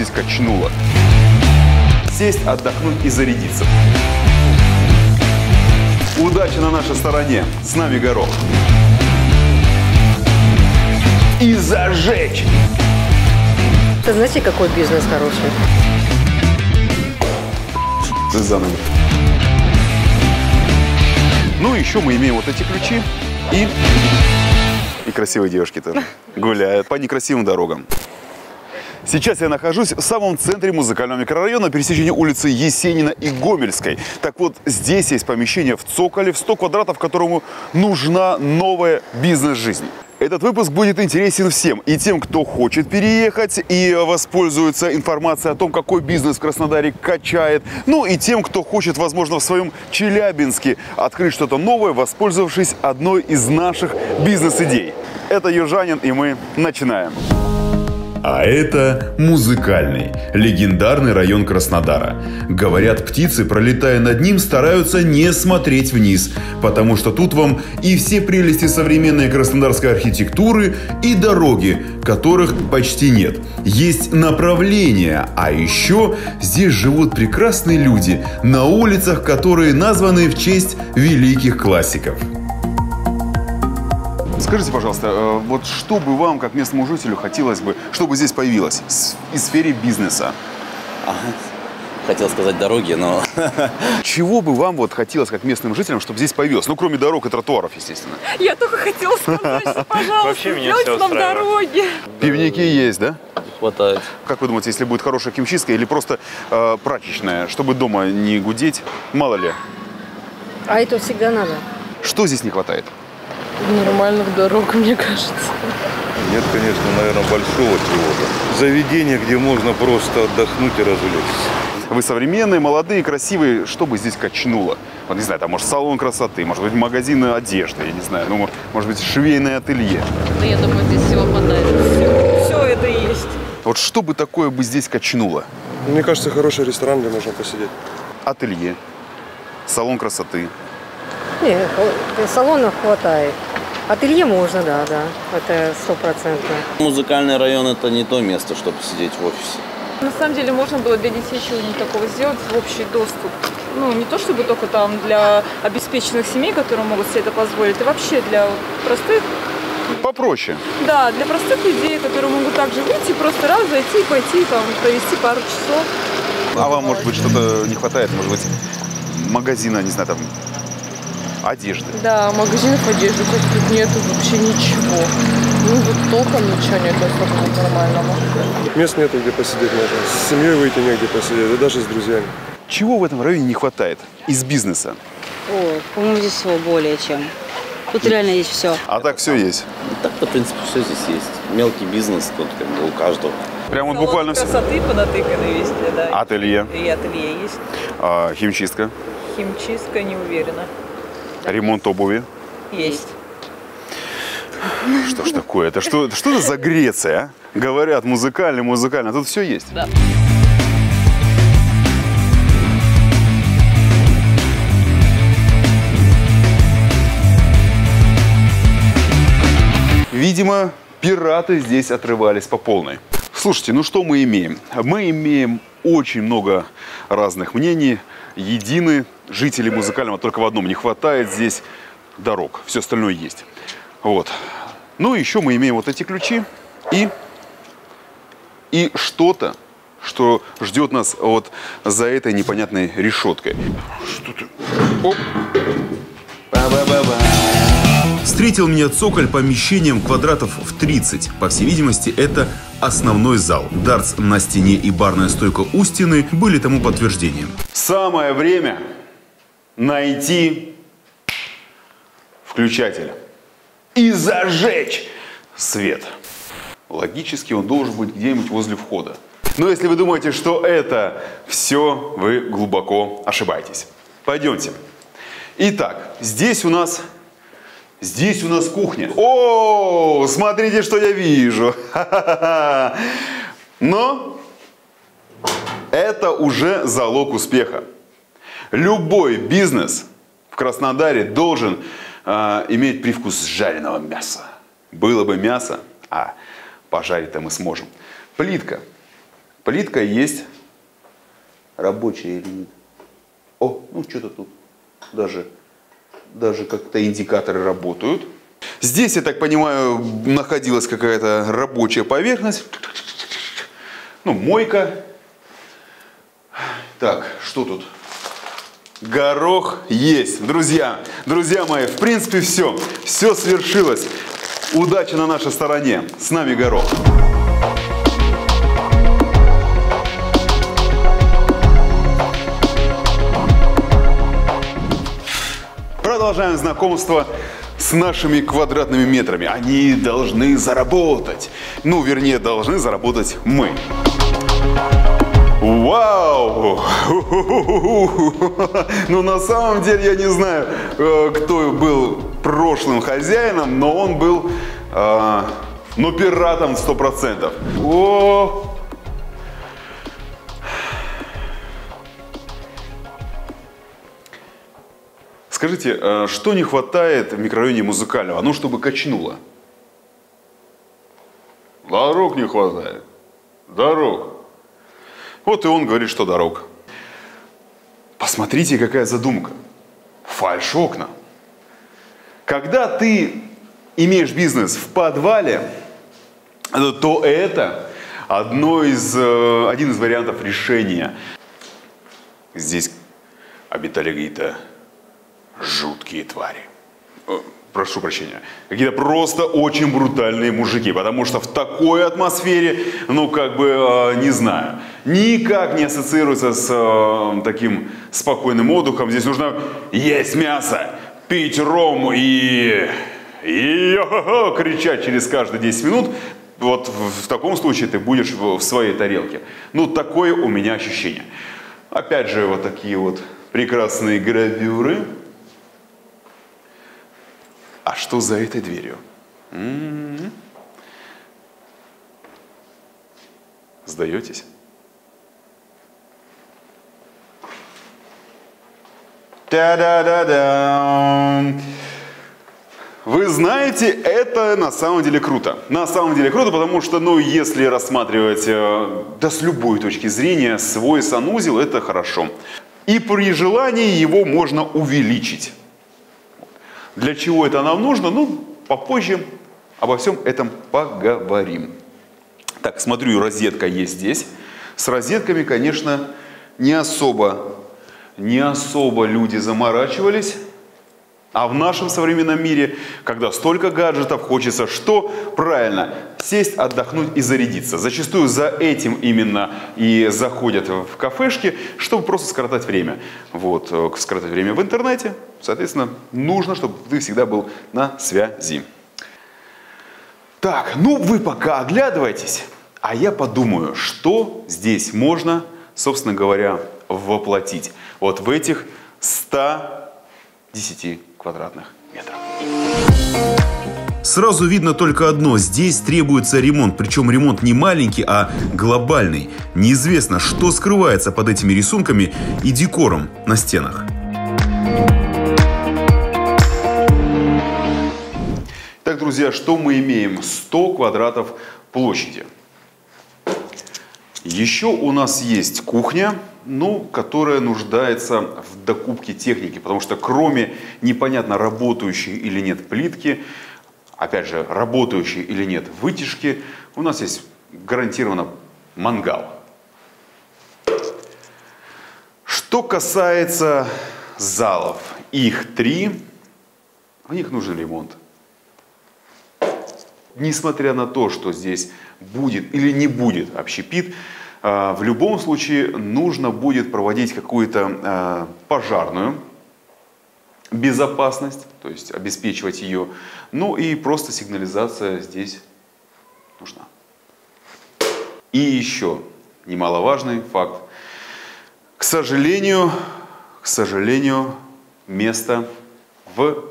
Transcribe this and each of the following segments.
здесь качнуло. Сесть, отдохнуть и зарядиться. Удача на нашей стороне. С нами Горох. И зажечь! Это знаете, какой бизнес хороший? Ты заново. Ну, еще мы имеем вот эти ключи и... И красивые девушки-то гуляют по некрасивым дорогам. Сейчас я нахожусь в самом центре музыкального микрорайона, пересечении улицы Есенина и Гомельской. Так вот, здесь есть помещение в Цоколе в 100 квадратов, которому нужна новая бизнес-жизнь. Этот выпуск будет интересен всем. И тем, кто хочет переехать и воспользуется информацией о том, какой бизнес в Краснодаре качает. Ну и тем, кто хочет, возможно, в своем Челябинске открыть что-то новое, воспользовавшись одной из наших бизнес-идей. Это Южанин, и мы начинаем. А это музыкальный, легендарный район Краснодара. Говорят, птицы, пролетая над ним, стараются не смотреть вниз, потому что тут вам и все прелести современной краснодарской архитектуры, и дороги, которых почти нет. Есть направления, а еще здесь живут прекрасные люди на улицах, которые названы в честь великих классиков. Скажите, пожалуйста, э, вот что бы вам, как местному жителю, хотелось бы, чтобы здесь появилось из сфере бизнеса? Хотел сказать дороги, но Чего бы вам вот хотелось, как местным жителям, чтобы здесь появилось? Ну, кроме дорог и тротуаров, естественно. Я только хотела сказать, что, пожалуйста, Вообще меня нам дороги. Пивники есть, да? хватает. Как вы думаете, если будет хорошая химчистка или просто э, прачечная, чтобы дома не гудеть? Мало ли. А это всегда надо. Что здесь не хватает? Нормальных дорог, мне кажется. Нет, конечно, наверное, большого чего-то. Заведение, где можно просто отдохнуть и развлечься. Вы современные, молодые, красивые. Что бы здесь качнуло? Вот, не знаю, там, может, салон красоты, может быть, магазин одежды, я не знаю. Ну, может быть, швейное ателье. Да я думаю, здесь всего хватает. Все, все это есть. Вот что бы такое бы здесь качнуло? Мне кажется, хороший ресторан, где можно посидеть. Ателье, салон красоты. Нет, салонов хватает. Ателье можно, да, да. Это стопроцентно. Музыкальный район это не то место, чтобы сидеть в офисе. На самом деле можно было для детей чего-нибудь такого сделать в общий доступ. Ну, не то чтобы только там для обеспеченных семей, которые могут себе это позволить, а вообще для простых, Попроще. да, для простых людей, которые могут также выйти, просто раз зайти, пойти, там, провести пару часов. А вам, может быть, что-то не хватает? Может быть, магазина, не знаю, там, одежды? Да, магазинов одежды хоть тут нету вообще ничего. Ну, вот толком ничего нет особо нормального. Мест нету, где посидеть можно. С семьей выйти негде посидеть, да даже с друзьями. Чего в этом районе не хватает из бизнеса? О, по-моему, здесь всего более чем. Тут реально есть все. А так все есть. Так-то, в принципе, все здесь есть. Мелкий бизнес тут как бы у каждого. Прям вот буквально все. красоты понатыканы везде, да. Ателье, И ателье есть. а, химчистка, Химчистка не уверена. Ремонт обуви. Есть. Что ж такое? Это что, что это за Греция, а? Говорят, музыкально, музыкально. а Тут все есть. Да. Видимо, пираты здесь отрывались по полной. Слушайте, ну что мы имеем? Мы имеем очень много разных мнений. Едины жители музыкального только в одном. Не хватает здесь дорог. Все остальное есть. Вот. Ну, еще мы имеем вот эти ключи и, и что-то, что ждет нас вот за этой непонятной решеткой. Что ты? Оп. Ба-ба-ба-ба. Встретил меня цоколь помещением квадратов в 30. По всей видимости, это основной зал. Дартс на стене и барная стойка у стены были тому подтверждением. Самое время найти включатель и зажечь свет. Логически он должен быть где-нибудь возле входа. Но если вы думаете, что это все, вы глубоко ошибаетесь. Пойдемте. Итак, здесь у нас Здесь у нас кухня. О, смотрите, что я вижу. Но это уже залог успеха. Любой бизнес в Краснодаре должен а, иметь привкус жареного мяса. Было бы мясо, а пожарить-то мы сможем. Плитка. Плитка есть. Рабочая или нет? О, ну что-то тут даже, даже как-то индикаторы работают. Здесь, я так понимаю, находилась какая-то рабочая поверхность. Ну, мойка. Так, что тут? Горох есть. Друзья, друзья мои, в принципе все. Все свершилось. Удача на нашей стороне. С нами горох. Продолжаем знакомство с нашими квадратными метрами. Они должны заработать. Ну, вернее, должны заработать мы. Вау! Ну, на самом деле, я не знаю, э, кто был прошлым хозяином, но он был, э, ну, пиратом 100%. О! Скажите, э, что не хватает в микрорайоне музыкального? Ну, чтобы качнуло. Дорог не хватает. Дорог. Вот и он говорит, что дорог. Посмотрите, какая задумка. Фальш-окна. Когда ты имеешь бизнес в подвале, то это одно из, э, один из вариантов решения. Здесь обитали какие-то жуткие твари. Прошу прощения. Какие-то просто очень брутальные мужики. Потому что в такой атмосфере, ну, как бы, э, не знаю, никак не ассоциируется с э, таким спокойным отдыхом. Здесь нужно есть мясо, пить ром и, и кричать через каждые 10 минут. Вот в, в таком случае ты будешь в, в своей тарелке. Ну, такое у меня ощущение. Опять же, вот такие вот прекрасные гравюры. А что за этой дверью? М-м-м. Сдаетесь? Та-да-да-да. Вы знаете, это на самом деле круто. На самом деле круто, потому что, ну, если рассматривать, э, да с любой точки зрения, свой санузел, это хорошо. И при желании его можно увеличить. Для чего это нам нужно? Ну, попозже обо всем этом поговорим. Так, смотрю, розетка есть здесь. С розетками, конечно, не особо, не особо люди заморачивались. А в нашем современном мире, когда столько гаджетов, хочется что? Правильно, сесть, отдохнуть и зарядиться. Зачастую за этим именно и заходят в кафешки, чтобы просто скоротать время. Вот, э, скоротать время в интернете, соответственно, нужно, чтобы ты всегда был на связи. Так, ну вы пока оглядывайтесь, а я подумаю, что здесь можно, собственно говоря, воплотить. Вот в этих 110 квадратных метров. Сразу видно только одно. Здесь требуется ремонт. Причем ремонт не маленький, а глобальный. Неизвестно, что скрывается под этими рисунками и декором на стенах. Так, друзья, что мы имеем? 100 квадратов площади. Еще у нас есть кухня, ну, которая нуждается в докупке техники, потому что кроме непонятно работающей или нет плитки, опять же, работающей или нет вытяжки, у нас есть гарантированно мангал. Что касается залов, их три, в них нужен ремонт. Несмотря на то, что здесь будет или не будет общепит, в любом случае нужно будет проводить какую-то а, пожарную безопасность, то есть обеспечивать ее. Ну и просто сигнализация здесь нужна. И еще немаловажный факт. К сожалению, к сожалению, место в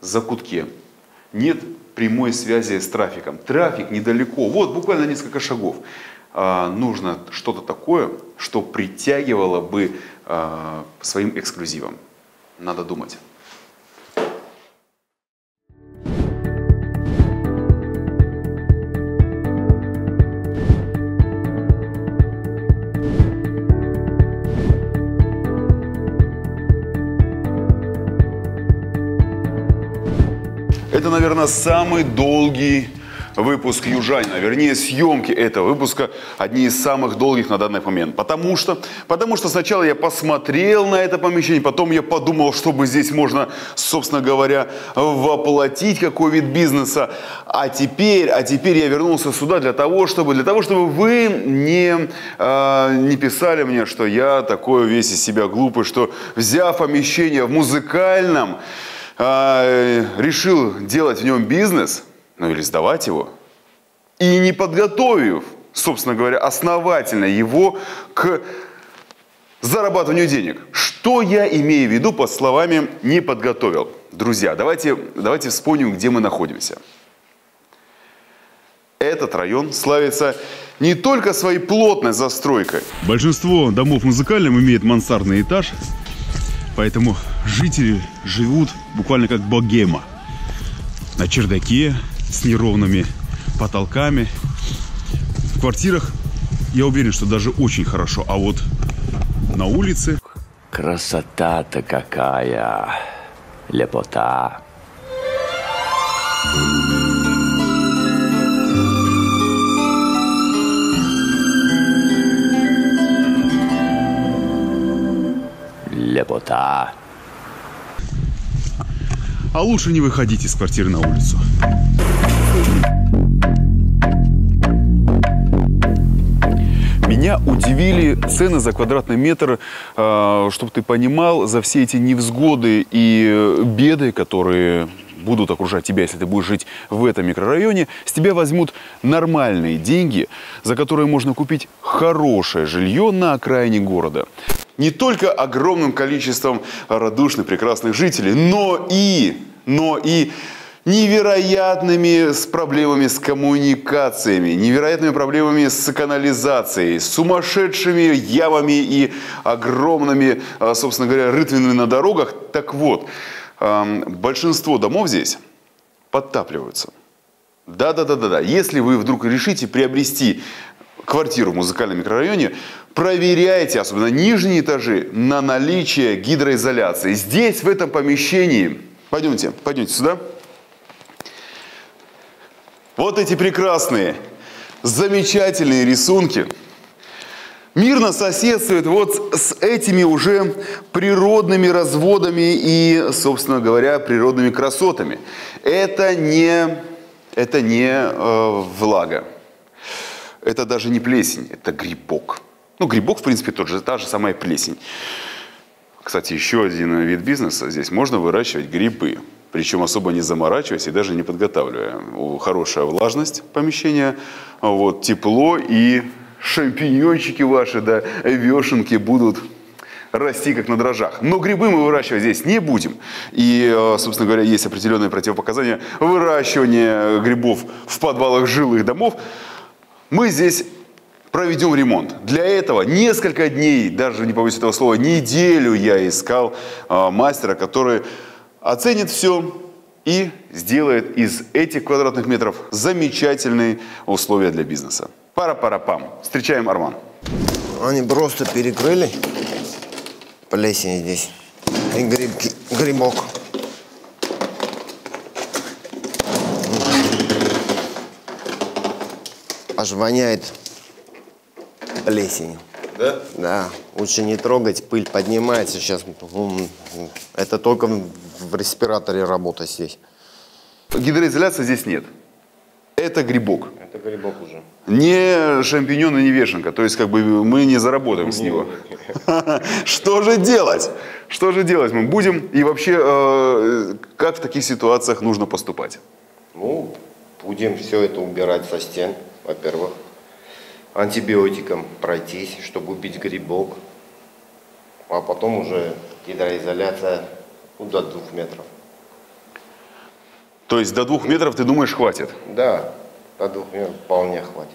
закутке. Нет прямой связи с трафиком. Трафик недалеко, вот буквально несколько шагов. А, нужно что-то такое, что притягивало бы а, своим эксклюзивом. Надо думать. Это, наверное, самый долгий выпуск «Южанина», вернее, съемки этого выпуска одни из самых долгих на данный момент. Потому что, потому что сначала я посмотрел на это помещение, потом я подумал, чтобы здесь можно, собственно говоря, воплотить какой вид бизнеса. А теперь, а теперь я вернулся сюда для того, чтобы, для того, чтобы вы не, э, не писали мне, что я такой весь из себя глупый, что взяв помещение в музыкальном, э, решил делать в нем бизнес – ну или сдавать его, и не подготовив, собственно говоря, основательно его к зарабатыванию денег. Что я имею в виду под словами «не подготовил»? Друзья, давайте, давайте вспомним, где мы находимся. Этот район славится не только своей плотной застройкой. Большинство домов музыкальным имеет мансардный этаж, поэтому жители живут буквально как богема. На чердаке, с неровными потолками. В квартирах я уверен, что даже очень хорошо. А вот на улице... Красота-то какая! Лепота! Лепота! А лучше не выходить из квартиры на улицу. Меня удивили цены за квадратный метр, а, чтобы ты понимал, за все эти невзгоды и беды, которые будут окружать тебя, если ты будешь жить в этом микрорайоне, с тебя возьмут нормальные деньги, за которые можно купить хорошее жилье на окраине города. Не только огромным количеством радушных, прекрасных жителей, но и, но и невероятными с проблемами с коммуникациями, невероятными проблемами с канализацией, сумасшедшими ямами и огромными, а, собственно говоря, рытвинами на дорогах. Так вот, большинство домов здесь подтапливаются. Да-да-да-да-да. Если вы вдруг решите приобрести квартиру в музыкальном микрорайоне, проверяйте, особенно нижние этажи, на наличие гидроизоляции. Здесь, в этом помещении, пойдемте, пойдемте сюда. Вот эти прекрасные, замечательные рисунки мирно соседствуют вот с этими уже природными разводами и, собственно говоря, природными красотами. Это не, это не э, влага. Это даже не плесень, это грибок. Ну, грибок, в принципе, тот же, та же самая плесень. Кстати, еще один вид бизнеса. Здесь можно выращивать грибы. Причем особо не заморачиваясь и даже не подготавливая. Хорошая влажность помещения, вот, тепло и шампиньончики ваши, да, вешенки будут расти как на дрожжах. Но грибы мы выращивать здесь не будем. И, э, собственно говоря, есть определенные противопоказания выращивания грибов в подвалах жилых домов. Мы здесь проведем ремонт. Для этого несколько дней, даже не побоюсь этого слова, неделю я искал э, мастера, который оценит все и сделает из этих квадратных метров замечательные условия для бизнеса. Пара-пара-пам. Встречаем Арман. Они просто перекрыли плесень здесь. И грибки, грибок. Аж воняет плесенью. Да? Да. Лучше не трогать, пыль поднимается сейчас. Это только в респираторе работа здесь. Гидроизоляции здесь нет. Это грибок. Это грибок уже. Не шампиньон и не вешенка. То есть, как бы мы не заработаем с него. Что же делать? Что же делать мы будем? И вообще, э, как в таких ситуациях нужно поступать? Ну, будем все это убирать со стен, во-первых антибиотиком пройтись, чтобы убить грибок. А потом уже гидроизоляция ну, до двух метров. То есть до двух метров, ты думаешь, хватит? Да, до двух метров вполне хватит.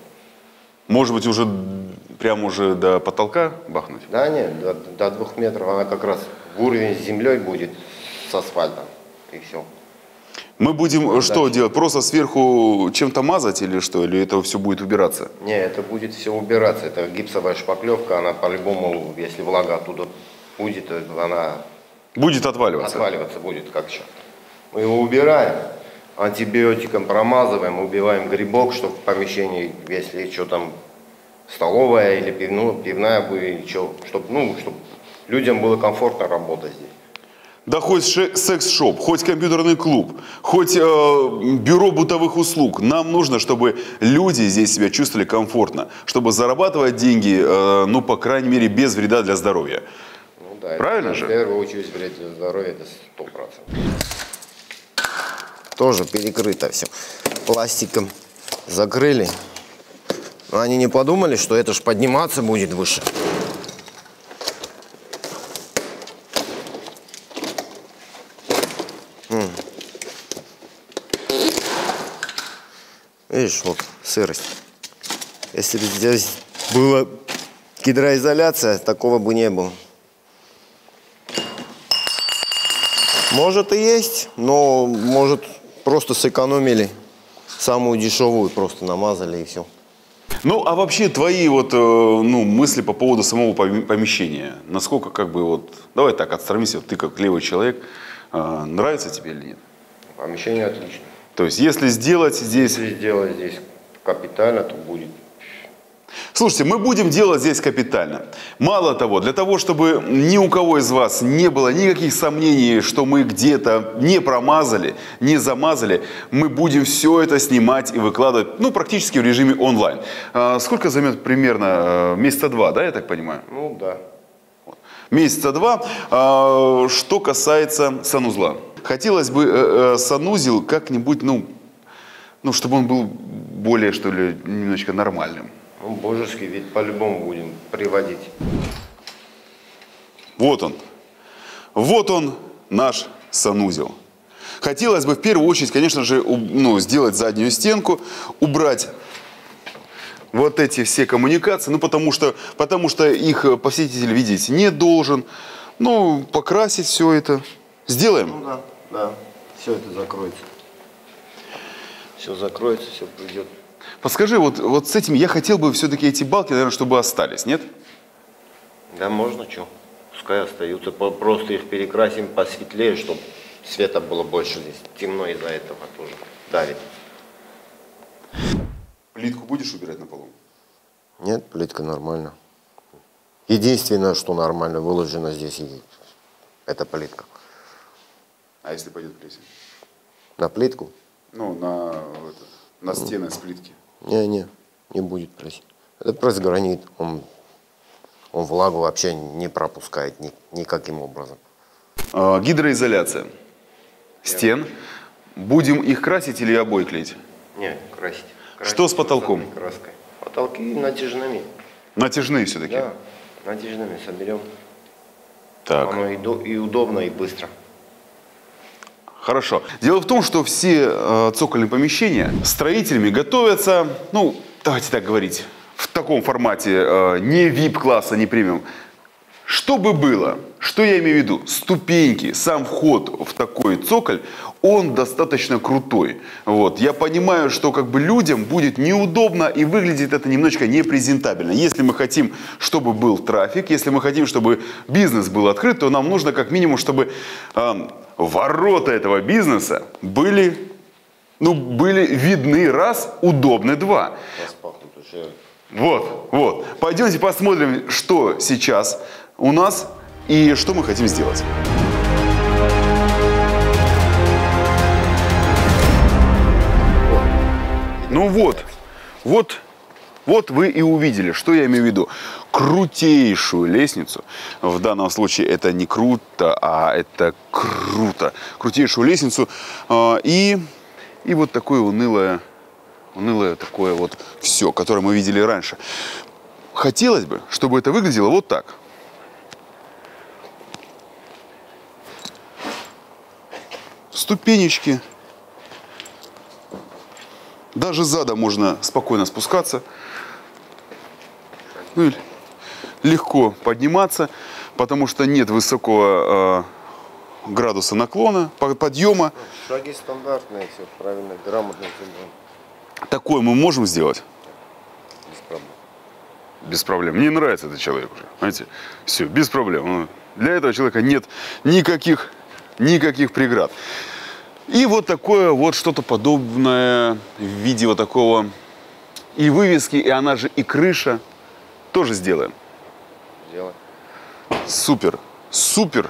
Может быть, уже прямо уже до потолка бахнуть? Да нет, до, до двух метров она как раз в уровень с землей будет с асфальтом. И все. Мы будем ну, что делать? Просто сверху чем-то мазать или что? Или это все будет убираться? Не, это будет все убираться. Это гипсовая шпаклевка, она по-любому, если влага оттуда будет, она... Будет отваливаться? Отваливаться будет, как сейчас. Мы его убираем, антибиотиком промазываем, убиваем грибок, чтобы в помещении, если что там, столовая или пивну, пивная будет, или что, чтобы, ну, чтобы людям было комфортно работать здесь. Да хоть секс-шоп, хоть компьютерный клуб, хоть э, бюро бытовых услуг. Нам нужно, чтобы люди здесь себя чувствовали комфортно, чтобы зарабатывать деньги, э, ну, по крайней мере, без вреда для здоровья. Да, Правильно это, же? В первую очередь вред для здоровья это сто процентов. Тоже перекрыто все. Пластиком закрыли. Но они не подумали, что это ж подниматься будет выше. М. Видишь, вот сырость. Если бы здесь была гидроизоляция, такого бы не было. Может и есть, но может просто сэкономили самую дешевую, просто намазали и все. Ну, а вообще твои вот, э, ну, мысли по поводу самого помещения, насколько как бы вот, давай так, отстранимся, вот ты как левый человек, э, нравится тебе или нет? Помещение отлично. То есть, если сделать здесь... Если сделать здесь капитально, то будет. Слушайте, мы будем делать здесь капитально. Мало того, для того, чтобы ни у кого из вас не было никаких сомнений, что мы где-то не промазали, не замазали, мы будем все это снимать и выкладывать, ну, практически в режиме онлайн. А сколько займет примерно? э, Месяца два, да, я так понимаю? Ну да. Месяца два. А, Что касается санузла. Хотелось бы э, э, санузел как-нибудь, ну, ну, чтобы он был более, что ли, немножечко нормальным. Ну, божеский вид по-любому будем приводить. Вот он. Вот он, наш санузел. Хотелось бы в первую очередь, конечно же, ну, сделать заднюю стенку, убрать вот эти все коммуникации, ну, потому что, потому что их э, посетитель видеть не должен. Ну, покрасить все это. Сделаем? Ну да, да. Все это закроется. Все закроется, все придет. Подскажи, вот, вот с этим я хотел бы все-таки эти балки, наверное, чтобы остались, нет? Да можно что. Пускай остаются. Просто их перекрасим посветлее, чтобы света было больше здесь. Темно из-за этого тоже давит. Плитку будешь убирать на полу? Нет, плитка нормально. Единственное, что нормально выложено здесь, это плитка. А если пойдет плесень? На плитку? Ну, на, это, на стены с плитки. Не-не, не будет плесень. Это просто гранит. Он, он влагу вообще не пропускает ни- никаким образом. А, гидроизоляция стен. Будем их красить или обои клеить? Не, красить. Что с потолком? Краской. Потолки натяжными. Натяжные все-таки? Да, натяжными соберем. Так. Оно и, до- и удобно, и быстро. Хорошо. Дело в том, что все э, цокольные помещения строителями готовятся, ну, давайте так говорить, в таком формате, э, не VIP-класса, не премиум. Что бы было, что я имею в виду? Ступеньки, сам вход в такой цоколь, он достаточно крутой. Вот. Я понимаю, что как бы людям будет неудобно и выглядит это немножечко непрезентабельно. Если мы хотим, чтобы был трафик, если мы хотим, чтобы бизнес был открыт, то нам нужно как минимум, чтобы э, ворота этого бизнеса были, ну, были видны раз, удобны два. Вот, вот. Пойдемте посмотрим, что сейчас у нас и что мы хотим сделать. Ну вот, вот, вот вы и увидели, что я имею в виду. Крутейшую лестницу. В данном случае это не круто, а это круто. Крутейшую лестницу. а, И, и вот такое унылое, унылое такое вот все, которое мы видели раньше. Хотелось бы, чтобы это выглядело вот так. Ступенечки. Даже задом можно спокойно спускаться. Ну, и легко подниматься, потому что нет высокого э, градуса наклона, по- подъема. Шаги стандартные, все правильно, грамотно. Такое мы можем сделать Без проблем. без проблем. Мне нравится этот человек уже, знаете. Все, без проблем. Ну, Для этого человека нет никаких, никаких преград. И вот такое вот что-то подобное в виде вот такого и вывески, и она же и крыша тоже сделаем. Сделаем. Супер, супер.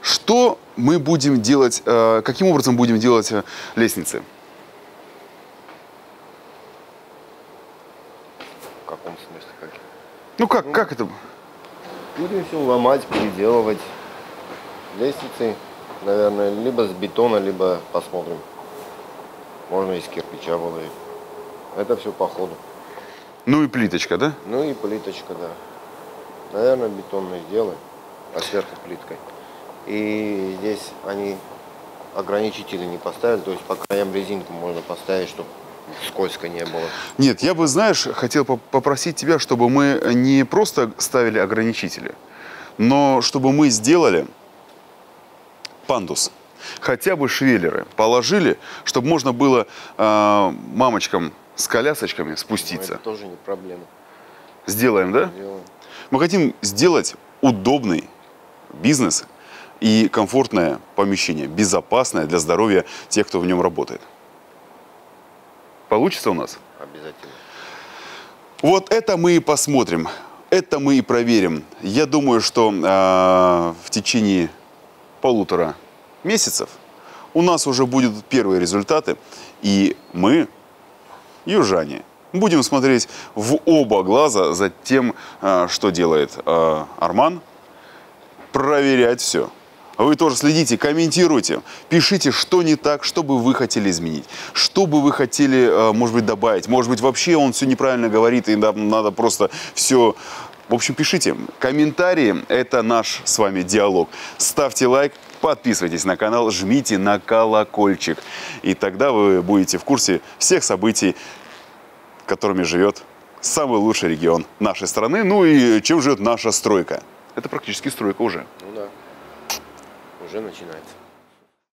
Что мы будем делать, э, каким образом будем делать э, лестницы? В каком смысле? Как? Ну как, как это? Будем все ломать, переделывать. Лестницы, наверное, либо с бетона, либо посмотрим. Можно из кирпича выложить. Это все по ходу. Ну и плиточка, да? Ну и плиточка, да. Наверное, бетонную сделаем, а сверху плиткой. И здесь они ограничители не поставили, то есть по краям резинку можно поставить, чтобы скользко не было. Нет, я бы, знаешь, хотел поп- попросить тебя, чтобы мы не просто ставили ограничители, но чтобы мы сделали пандус. Хотя бы швеллеры положили, чтобы можно было э, мамочкам с колясочками Но спуститься. это тоже не проблема. Сделаем, да? Сделаем. Мы хотим сделать удобный бизнес и комфортное помещение, безопасное для здоровья тех, кто в нем работает. Получится у нас? Обязательно. Вот это мы и посмотрим, это мы и проверим. Я думаю, что э, в течение полутора месяцев у нас уже будут первые результаты, и мы, южане, будем смотреть в оба глаза за тем, э, что делает э, Арман, проверять все. Вы тоже следите, комментируйте, пишите, что не так, что бы вы хотели изменить, что бы вы хотели, э, может быть, добавить. Может быть, вообще он все неправильно говорит, и нам надо просто все... В общем, пишите. Комментарии – это наш с вами диалог. Ставьте лайк, подписывайтесь на канал, жмите на колокольчик. И тогда вы будете в курсе всех событий, которыми живет самый лучший регион нашей страны. Ну и чем живет наша стройка. Это практически стройка уже. Ну да. Уже начинается.